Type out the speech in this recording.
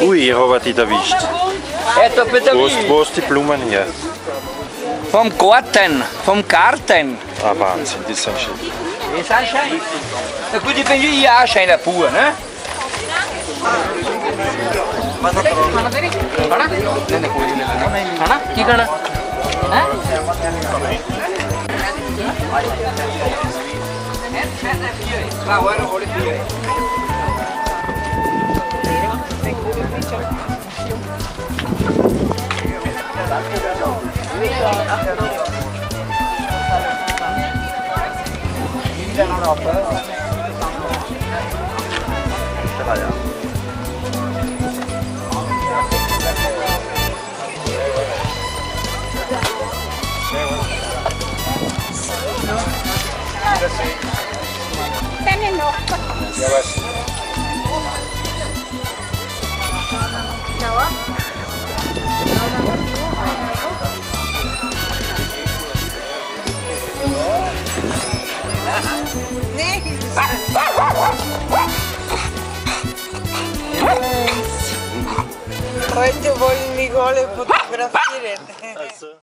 Ui, ich habe die erwischt. Wo hast, die Blumen her? Vom Garten, vom Garten. Ah, Wahnsinn, die sind schön. Die sind schön. Na gut, ich bin ja auch schon ein Bauer, ne? ಹಣ ಈಗ er? Gracias. Ten no. Ya vas. Jawab. Nih. Heute wollen die Golle fotografieren. Eh.